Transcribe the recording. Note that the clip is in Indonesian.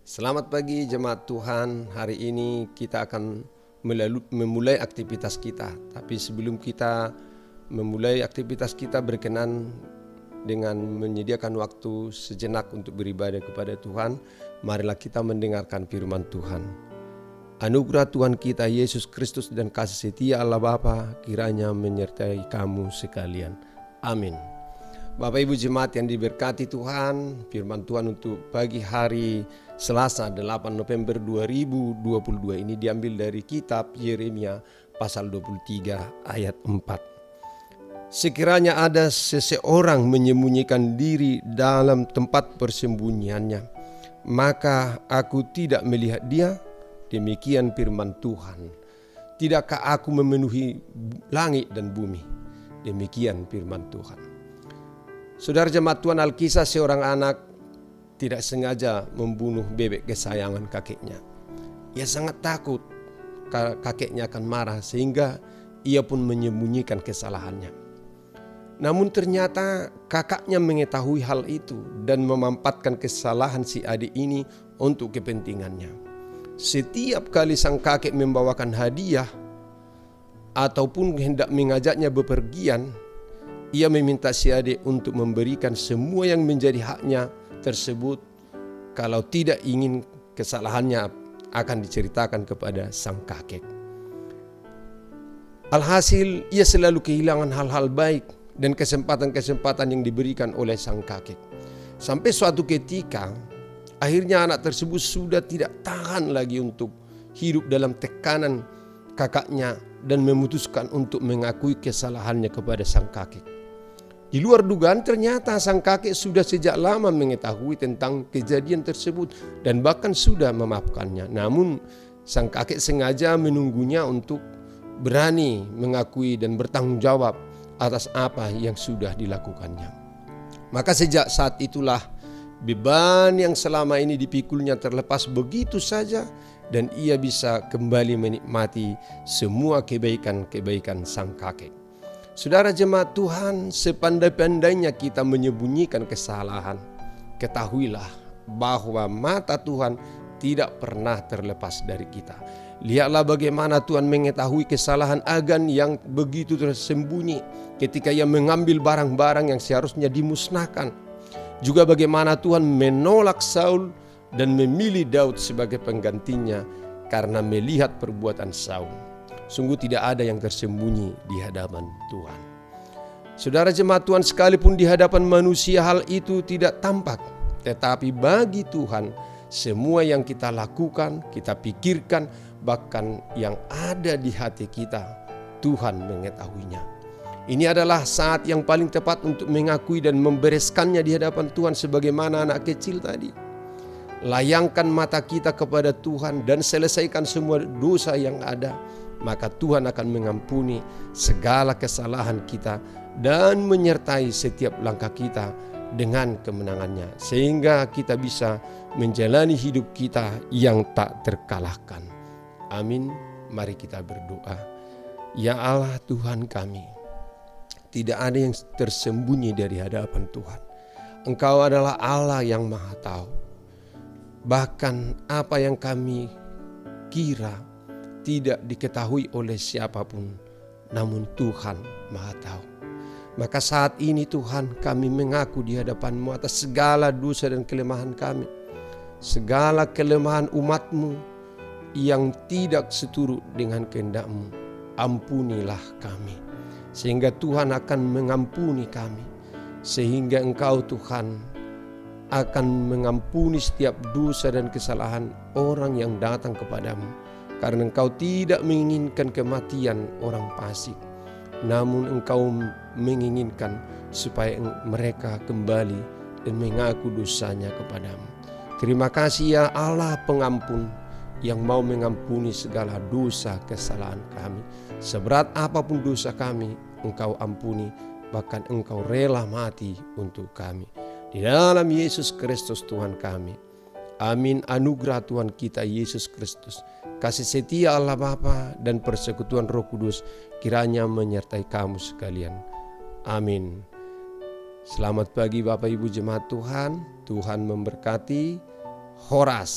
Selamat pagi jemaat Tuhan. Hari ini kita akan memulai aktivitas kita. Tapi sebelum kita memulai aktivitas kita berkenan dengan menyediakan waktu sejenak untuk beribadah kepada Tuhan, marilah kita mendengarkan firman Tuhan. Anugerah Tuhan kita Yesus Kristus dan kasih setia Allah Bapa kiranya menyertai kamu sekalian. Amin. Bapak Ibu jemaat yang diberkati Tuhan, firman Tuhan untuk pagi hari Selasa 8 November 2022 ini diambil dari kitab Yeremia pasal 23 ayat 4. Sekiranya ada seseorang menyembunyikan diri dalam tempat persembunyiannya, maka aku tidak melihat dia. Demikian firman Tuhan. Tidakkah aku memenuhi langit dan bumi? Demikian firman Tuhan. Saudara jemaat Tuhan Alkisah seorang anak tidak sengaja membunuh bebek kesayangan kakeknya. Ia sangat takut kakeknya akan marah sehingga ia pun menyembunyikan kesalahannya. Namun ternyata kakaknya mengetahui hal itu dan memampatkan kesalahan si adik ini untuk kepentingannya. Setiap kali sang kakek membawakan hadiah ataupun hendak mengajaknya bepergian, ia meminta si adik untuk memberikan semua yang menjadi haknya tersebut. Kalau tidak ingin kesalahannya akan diceritakan kepada sang kakek. Alhasil ia selalu kehilangan hal-hal baik dan kesempatan-kesempatan yang diberikan oleh sang kakek. Sampai suatu ketika akhirnya anak tersebut sudah tidak tahan lagi untuk hidup dalam tekanan kakaknya dan memutuskan untuk mengakui kesalahannya kepada sang kakek. Di luar dugaan ternyata sang kakek sudah sejak lama mengetahui tentang kejadian tersebut dan bahkan sudah memaafkannya. Namun sang kakek sengaja menunggunya untuk berani mengakui dan bertanggung jawab atas apa yang sudah dilakukannya. Maka sejak saat itulah beban yang selama ini dipikulnya terlepas begitu saja dan ia bisa kembali menikmati semua kebaikan-kebaikan sang kakek. Saudara jemaat Tuhan, sepandai-pandainya kita menyembunyikan kesalahan, ketahuilah bahwa mata Tuhan tidak pernah terlepas dari kita. Lihatlah bagaimana Tuhan mengetahui kesalahan Agan yang begitu tersembunyi ketika ia mengambil barang-barang yang seharusnya dimusnahkan. Juga bagaimana Tuhan menolak Saul dan memilih Daud sebagai penggantinya karena melihat perbuatan Saul. Sungguh tidak ada yang tersembunyi di hadapan Tuhan. Saudara jemaat Tuhan sekalipun di hadapan manusia hal itu tidak tampak. Tetapi bagi Tuhan semua yang kita lakukan, kita pikirkan, bahkan yang ada di hati kita, Tuhan mengetahuinya. Ini adalah saat yang paling tepat untuk mengakui dan membereskannya di hadapan Tuhan sebagaimana anak kecil tadi. Layangkan mata kita kepada Tuhan dan selesaikan semua dosa yang ada maka Tuhan akan mengampuni segala kesalahan kita dan menyertai setiap langkah kita dengan kemenangannya sehingga kita bisa menjalani hidup kita yang tak terkalahkan. Amin. Mari kita berdoa. Ya Allah Tuhan kami, tidak ada yang tersembunyi dari hadapan Tuhan. Engkau adalah Allah yang Maha Tahu. Bahkan apa yang kami kira tidak diketahui oleh siapa pun, namun Tuhan Maha Tahu. Maka saat ini Tuhan kami mengaku di hadapan-Mu atas segala dosa dan kelemahan kami. Segala kelemahan umatmu yang tidak seturut dengan kehendak-Mu. Ampunilah kami. Sehingga Tuhan akan mengampuni kami. Sehingga Engkau Tuhan akan mengampuni setiap dosa dan kesalahan orang yang datang kepadamu karena engkau tidak menginginkan kematian orang fasik, namun engkau menginginkan supaya mereka kembali dan mengaku dosanya kepadamu. Terima kasih ya Allah pengampun yang mau mengampuni segala dosa kesalahan kami. Seberat apa pun dosa kami, engkau ampuni, bahkan engkau rela mati untuk kami. Di dalam Yesus Kristus Tuhan kami. Amin anugerah Tuhan kita Yesus Kristus kasih setia Allah Bapa dan persekutuan Roh Kudus kiranya menyertai kamu sekalian. Amin. Selamat pagi Bapak Ibu jemaat Tuhan. Tuhan memberkati. Horas